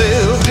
myself